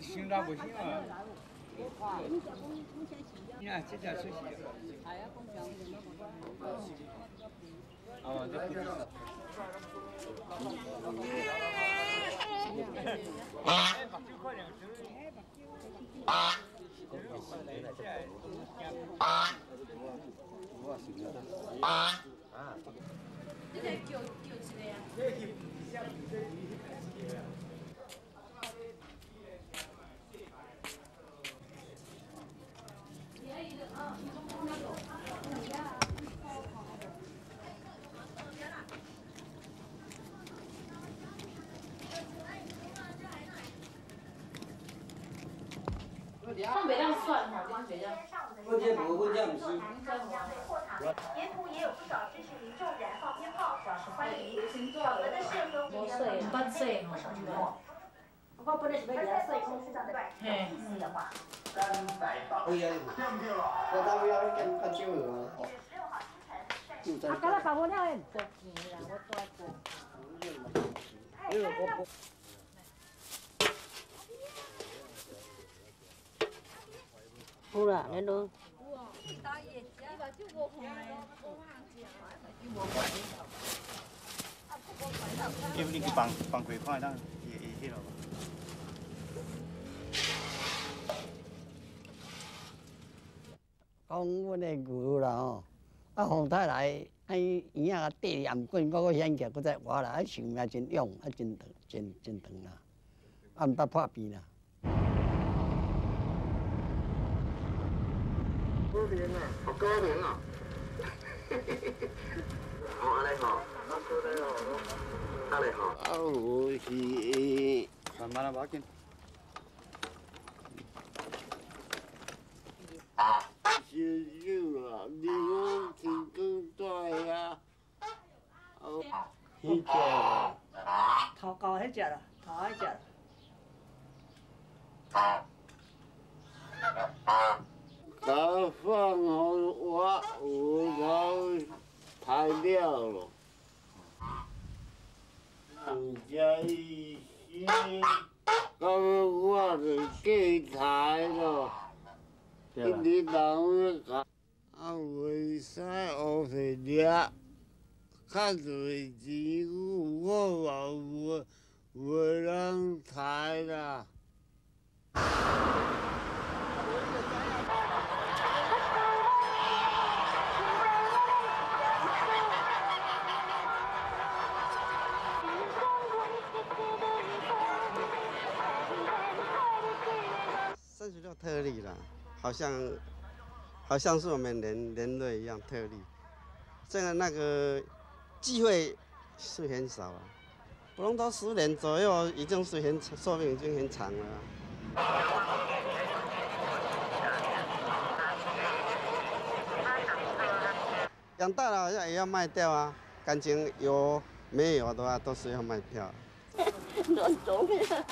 行咋不行啊？你看这家出息。哦，这不是。哎，把酒喝两手。啊。啊。这个叫叫什么呀？放别让算哈，放别让。我这不会这样子。沿途也有不少支持民众燃放鞭炮表示欢迎。小额的是和五岁、八岁嘛。我本来是要颜色空是这样的，意思的话。可以啊，我当不要跟跟酒了。啊，刚才把我俩人多钱啦，我多过。哎，我我。好啦，你都。因为你去放放几块，当也也迄落。讲阮的牛啦吼，啊洪太来，啊伊伊啊地盐滚，嗰个险脚，搁再活啦，啊寿命真勇，啊真长，真真长啦，啊毋捌破病啦。高明啊，好高明啊！好，安尼吼，安尼吼，啊有是，慢慢来，不要紧。是有啊，你讲天公大呀，哦，迄只，头高迄只啦，头迄只。他放好我有头排了咯，人家伊是，到我就计台咯。你人个啊，为啥学会了？较多钱我我我人抬啦。例了，好像好像是我们人人类一样特例。这个那个机会是很少啊，不用到十年左右，已经是很寿命已经很长了。养大了好像也要卖掉啊，感情有没有的话都是要卖掉。乱走的。